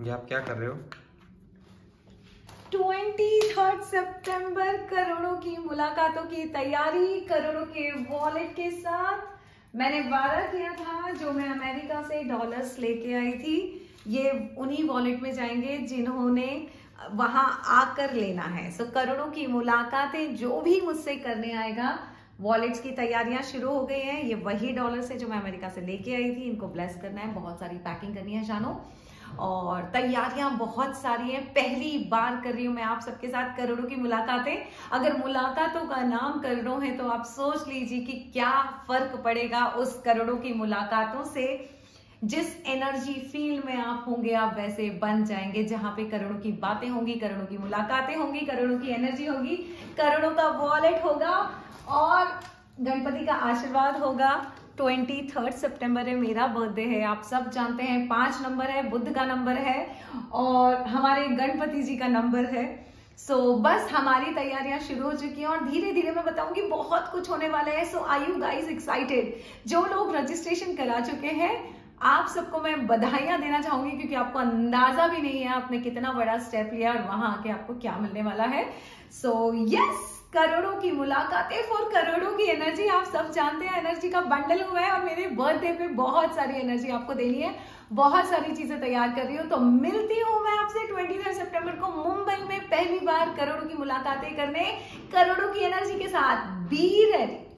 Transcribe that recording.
ये आप क्या कर रहे हो? ट्वेंटी थर्ड सेप्टेम्बर करोड़ों की मुलाकातों की तैयारी, करोड़ों के वॉलेट के साथ मैंने वादा किया था जो मैं अमेरिका से डॉलर्स लेके आई थी। ये उन्हीं वॉलेट में जाएँगे जिन्होंने वहाँ आकर लेना है। सो करोड़ों की मुलाकातें जो भी मुझसे करने आएगा वॉलेट्स की तैयारियाँ शुरू हो गई हैं। ये वही डॉलर है जो मैं अमेरिका से लेके आई थी। इनको ब्लेस करना है। बहुत सारी पैकिंग करनी है, जानो। और तैयारियाँ बहुत सारी हैं। पहली बार कर रही हूँ मैं आप सबके साथ करोड़ों की मुलाकातें। अगर मुलाकातों का नाम करोड़ों है तो आप सोच लीजिए कि क्या फ़र्क पड़ेगा उस करोड़ों की मुलाकातों से। जिस एनर्जी फ़ील्ड में आप होंगे, आप वैसे बन जाएँगे, जहाँ पे करोड़ों की बातें होंगी, करोड़ों की मुलाकातें होंगी, करोड़ों की एनर्जी होगी, करोड़ों का वॉलेट होगा और गणपति का आशीर्वाद होगा। ट्वेंटी थर्ड सेप्टेम्बर है मेरा बर्थडे है आप सब जानते हैं पाँच नंबर है बुद्ध का नंबर है और हमारे गणपति जी का नंबर है। सो so, बस हमारी तैयारियाँ शुरू हो चुकी हैं और धीरे धीरे मैं बताऊँगी बहुत कुछ होने वाला है। So I you guys excited जो लोग रजिस्ट्रेशन करा चुके हैं आप सबको मैं बधाइयाँ देना चाहूँगी क्योंकि आपको अंदाज़ा भी नहीं है आपने कितना बड़ा स्टेप लिया और वहाँ आके आपको क्या मिलने वाला है। सो so, यस yes, करोड़ों की मुलाकातें फॉर करोड़ों की एनर्जी आप सब जानते हैं एनर्जी का बंडल हुआ है और मेरे बर्थडे पे बहुत सारी एनर्जी आपको देनी है। बहुत सारी चीज़ें तैयार कर रही हूँ तो मिलती हूँ मैं आपसे ट्वेंटी सेप्टेम्बर को मुंबई में पहली बार करोड़ों की मुलाकातें करने, करोड़ों की एनर्जी के साथ। Be ready